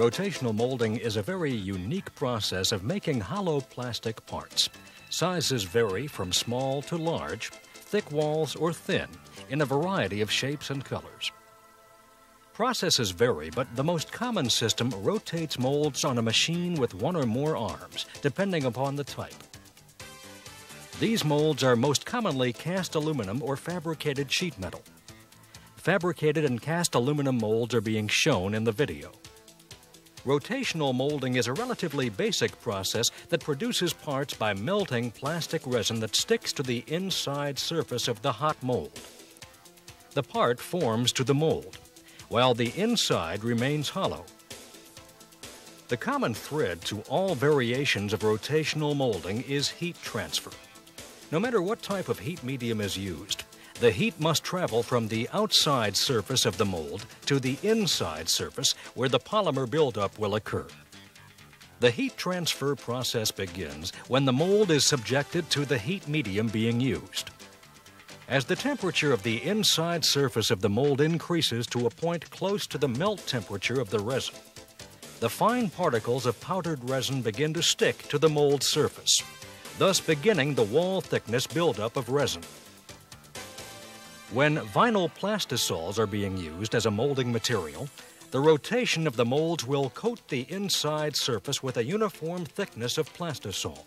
Rotational molding is a very unique process of making hollow plastic parts. Sizes vary from small to large, thick walls or thin, in a variety of shapes and colors. Processes vary, but the most common system rotates molds on a machine with one or more arms, depending upon the type. These molds are most commonly cast aluminum or fabricated sheet metal. Fabricated and cast aluminum molds are being shown in the video. Rotational molding is a relatively basic process that produces parts by melting plastic resin that sticks to the inside surface of the hot mold. The part forms to the mold, while the inside remains hollow. The common thread to all variations of rotational molding is heat transfer. No matter what type of heat medium is used, the heat must travel from the outside surface of the mold to the inside surface where the polymer buildup will occur. The heat transfer process begins when the mold is subjected to the heat medium being used. As the temperature of the inside surface of the mold increases to a point close to the melt temperature of the resin, the fine particles of powdered resin begin to stick to the mold surface, thus beginning the wall thickness buildup of resin. When vinyl plastisols are being used as a molding material, the rotation of the molds will coat the inside surface with a uniform thickness of plastisol.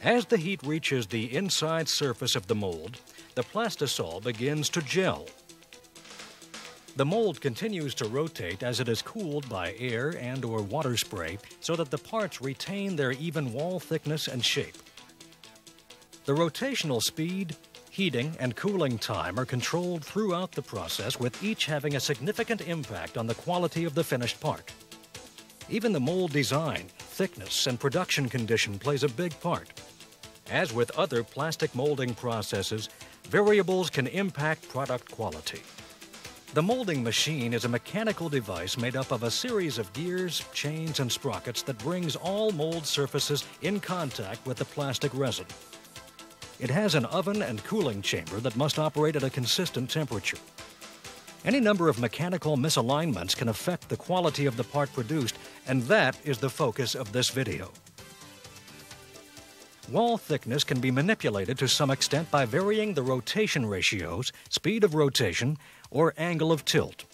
As the heat reaches the inside surface of the mold, the plastisol begins to gel. The mold continues to rotate as it is cooled by air and or water spray so that the parts retain their even wall thickness and shape. The rotational speed, heating, and cooling time are controlled throughout the process, with each having a significant impact on the quality of the finished part. Even the mold design, thickness, and production condition plays a big part. As with other plastic molding processes, variables can impact product quality. The molding machine is a mechanical device made up of a series of gears, chains, and sprockets that brings all mold surfaces in contact with the plastic resin. It has an oven and cooling chamber that must operate at a consistent temperature. Any number of mechanical misalignments can affect the quality of the part produced, and that is the focus of this video. Wall thickness can be manipulated to some extent by varying the rotation ratios, speed of rotation, or angle of tilt.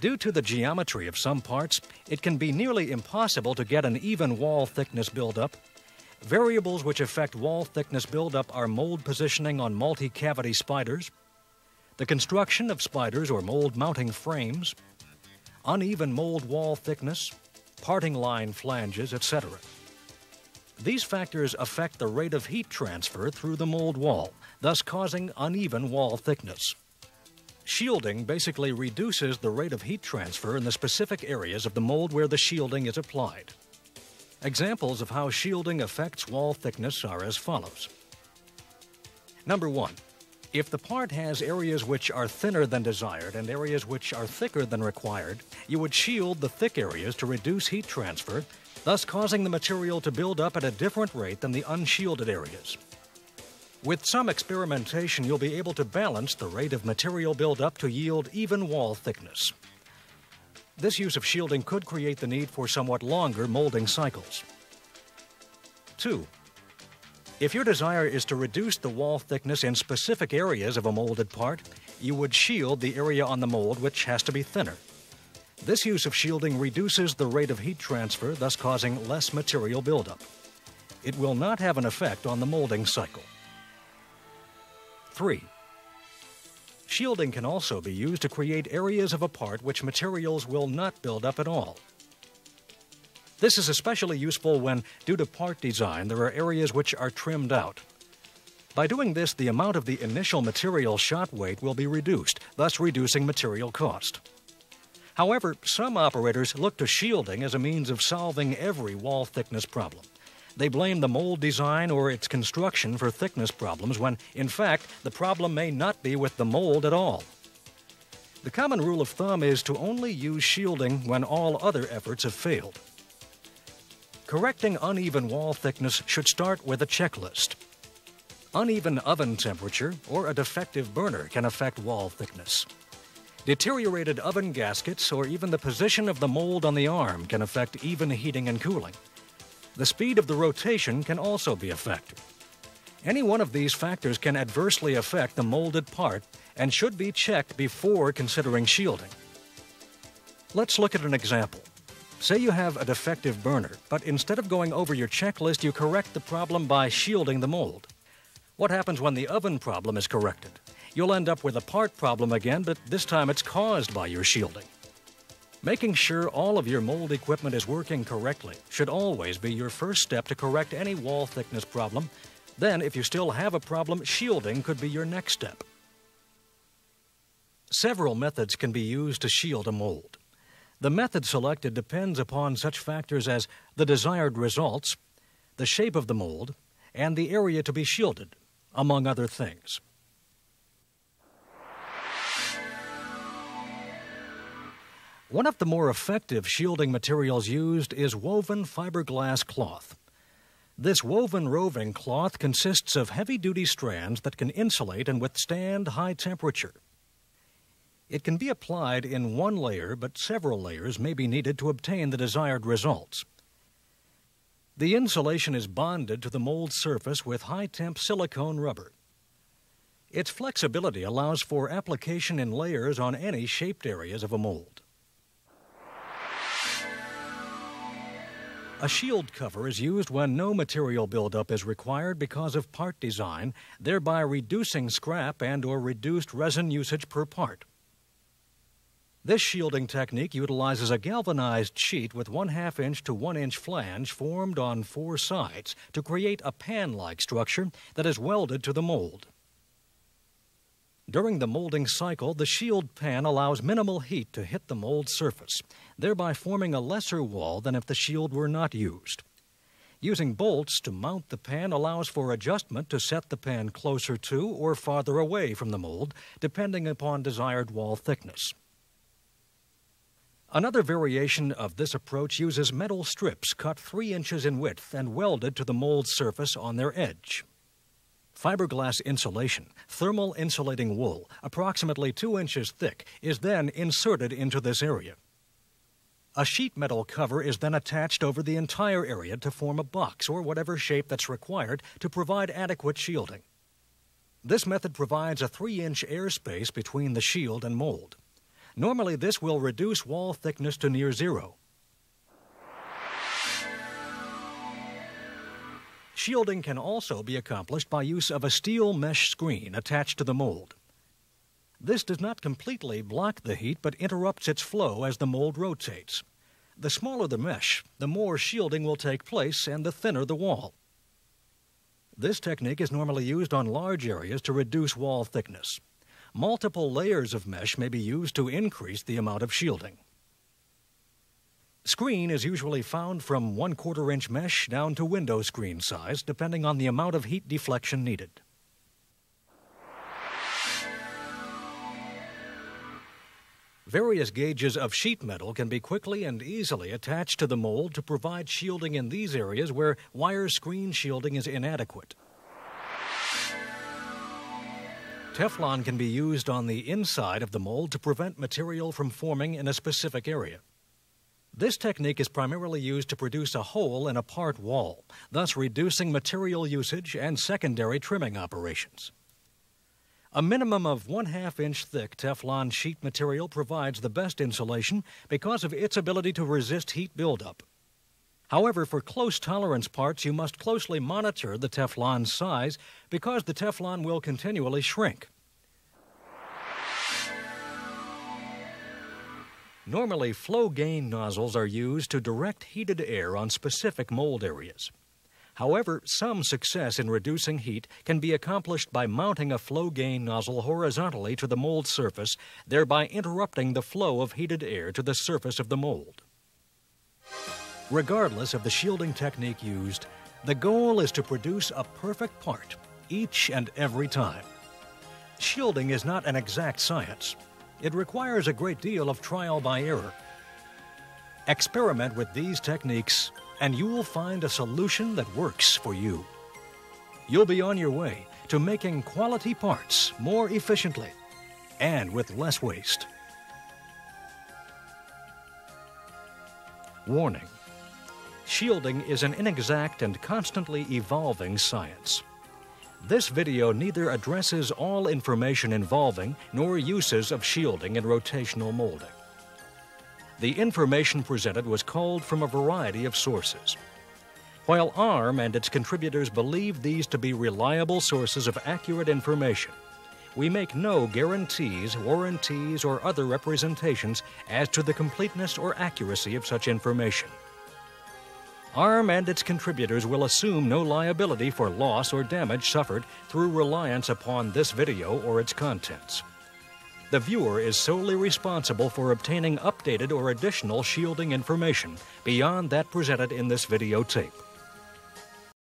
Due to the geometry of some parts, it can be nearly impossible to get an even wall thickness buildup Variables which affect wall thickness buildup are mold positioning on multi-cavity spiders, the construction of spiders or mold mounting frames, uneven mold wall thickness, parting line flanges, etc. These factors affect the rate of heat transfer through the mold wall, thus causing uneven wall thickness. Shielding basically reduces the rate of heat transfer in the specific areas of the mold where the shielding is applied. Examples of how shielding affects wall thickness are as follows. Number one, if the part has areas which are thinner than desired and areas which are thicker than required, you would shield the thick areas to reduce heat transfer, thus causing the material to build up at a different rate than the unshielded areas. With some experimentation, you'll be able to balance the rate of material buildup to yield even wall thickness. This use of shielding could create the need for somewhat longer molding cycles. 2. If your desire is to reduce the wall thickness in specific areas of a molded part, you would shield the area on the mold which has to be thinner. This use of shielding reduces the rate of heat transfer, thus causing less material buildup. It will not have an effect on the molding cycle. 3. Shielding can also be used to create areas of a part which materials will not build up at all. This is especially useful when, due to part design, there are areas which are trimmed out. By doing this, the amount of the initial material shot weight will be reduced, thus reducing material cost. However, some operators look to shielding as a means of solving every wall thickness problem. They blame the mold design or its construction for thickness problems when, in fact, the problem may not be with the mold at all. The common rule of thumb is to only use shielding when all other efforts have failed. Correcting uneven wall thickness should start with a checklist. Uneven oven temperature or a defective burner can affect wall thickness. Deteriorated oven gaskets or even the position of the mold on the arm can affect even heating and cooling. The speed of the rotation can also be a factor. Any one of these factors can adversely affect the molded part and should be checked before considering shielding. Let's look at an example. Say you have a defective burner, but instead of going over your checklist, you correct the problem by shielding the mold. What happens when the oven problem is corrected? You'll end up with a part problem again, but this time it's caused by your shielding. Making sure all of your mold equipment is working correctly should always be your first step to correct any wall thickness problem. Then, if you still have a problem, shielding could be your next step. Several methods can be used to shield a mold. The method selected depends upon such factors as the desired results, the shape of the mold, and the area to be shielded, among other things. One of the more effective shielding materials used is woven fiberglass cloth. This woven roving cloth consists of heavy duty strands that can insulate and withstand high temperature. It can be applied in one layer, but several layers may be needed to obtain the desired results. The insulation is bonded to the mold surface with high temp silicone rubber. Its flexibility allows for application in layers on any shaped areas of a mold. A shield cover is used when no material buildup is required because of part design, thereby reducing scrap and or reduced resin usage per part. This shielding technique utilizes a galvanized sheet with 1 half inch to 1 inch flange formed on four sides to create a pan-like structure that is welded to the mold. During the molding cycle, the shield pan allows minimal heat to hit the mold surface, thereby forming a lesser wall than if the shield were not used. Using bolts to mount the pan allows for adjustment to set the pan closer to or farther away from the mold, depending upon desired wall thickness. Another variation of this approach uses metal strips cut 3 inches in width and welded to the mold surface on their edge. Fiberglass insulation, thermal insulating wool, approximately 2 inches thick, is then inserted into this area. A sheet metal cover is then attached over the entire area to form a box or whatever shape that's required to provide adequate shielding. This method provides a 3 inch airspace between the shield and mold. Normally, this will reduce wall thickness to near zero. Shielding can also be accomplished by use of a steel mesh screen attached to the mold. This does not completely block the heat but interrupts its flow as the mold rotates. The smaller the mesh, the more shielding will take place and the thinner the wall. This technique is normally used on large areas to reduce wall thickness. Multiple layers of mesh may be used to increase the amount of shielding. Screen is usually found from 1 quarter inch mesh down to window screen size, depending on the amount of heat deflection needed. Various gauges of sheet metal can be quickly and easily attached to the mold to provide shielding in these areas where wire screen shielding is inadequate. Teflon can be used on the inside of the mold to prevent material from forming in a specific area. This technique is primarily used to produce a hole in a part wall, thus reducing material usage and secondary trimming operations. A minimum of one half inch thick Teflon sheet material provides the best insulation because of its ability to resist heat buildup. However, for close tolerance parts, you must closely monitor the Teflon size because the Teflon will continually shrink. Normally, flow gain nozzles are used to direct heated air on specific mold areas. However, some success in reducing heat can be accomplished by mounting a flow gain nozzle horizontally to the mold surface, thereby interrupting the flow of heated air to the surface of the mold. Regardless of the shielding technique used, the goal is to produce a perfect part each and every time. Shielding is not an exact science. It requires a great deal of trial by error. Experiment with these techniques, and you will find a solution that works for you. You'll be on your way to making quality parts more efficiently and with less waste. Warning Shielding is an inexact and constantly evolving science. This video neither addresses all information involving nor uses of shielding in rotational molding. The information presented was culled from a variety of sources. While ARM and its contributors believe these to be reliable sources of accurate information, we make no guarantees, warranties, or other representations as to the completeness or accuracy of such information. ARM and its contributors will assume no liability for loss or damage suffered through reliance upon this video or its contents. The viewer is solely responsible for obtaining updated or additional shielding information beyond that presented in this videotape.